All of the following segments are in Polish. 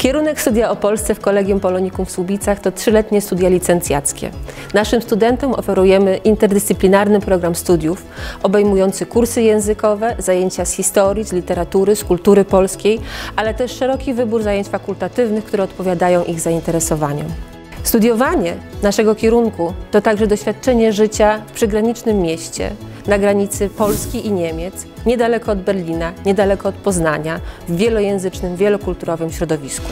Kierunek studia o Polsce w Kolegium Polonikum w Słubicach to trzyletnie studia licencjackie. Naszym studentom oferujemy interdyscyplinarny program studiów obejmujący kursy językowe, zajęcia z historii, z literatury, z kultury polskiej, ale też szeroki wybór zajęć fakultatywnych, które odpowiadają ich zainteresowaniom. Studiowanie naszego kierunku to także doświadczenie życia w przygranicznym mieście, na granicy Polski i Niemiec, niedaleko od Berlina, niedaleko od Poznania, w wielojęzycznym, wielokulturowym środowisku.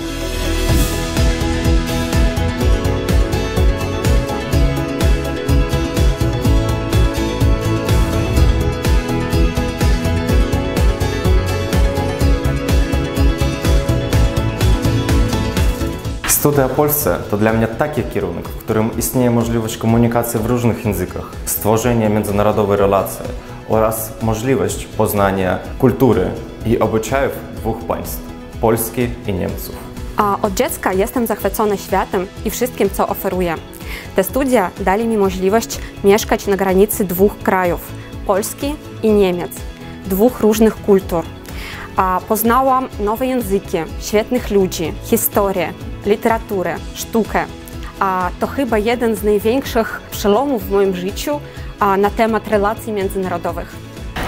Studia Polsce to dla mnie taki kierunek, w którym istnieje możliwość komunikacji w różnych językach, stworzenia międzynarodowej relacji oraz możliwość poznania kultury i obyczajów dwóch państw Polski i Niemców. A od dziecka jestem zachwycony światem i wszystkim, co oferuje. Te studia dali mi możliwość mieszkać na granicy dwóch krajów Polski i Niemiec, dwóch różnych kultur. Poznałam nowe języki, świetnych ludzi, historię, literaturę, sztukę. A to chyba jeden z największych przełomów w moim życiu na temat relacji międzynarodowych.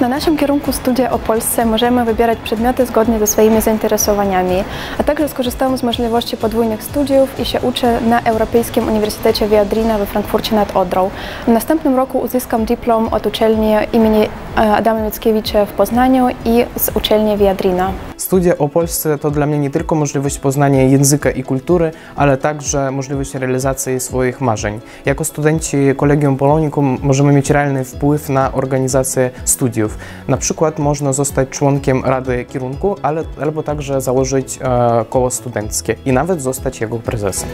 Na naszym kierunku studia o Polsce możemy wybierać przedmioty zgodnie ze swoimi zainteresowaniami, a także skorzystałam z możliwości podwójnych studiów i się uczę na Europejskim Uniwersytecie Viadrina we Frankfurcie nad Odrą. W następnym roku uzyskam dyplom od uczelni imieni Adama Mickiewicza w Poznaniu i z uczelni Viadrina. Studia o Polsce to dla mnie nie tylko możliwość poznania języka i kultury, ale także możliwość realizacji swoich marzeń. Jako studenci Kolegium Polonikum możemy mieć realny wpływ na organizację studiów. Na przykład można zostać członkiem Rady Kierunku, ale, albo także założyć e, koło studenckie i nawet zostać jego prezesem.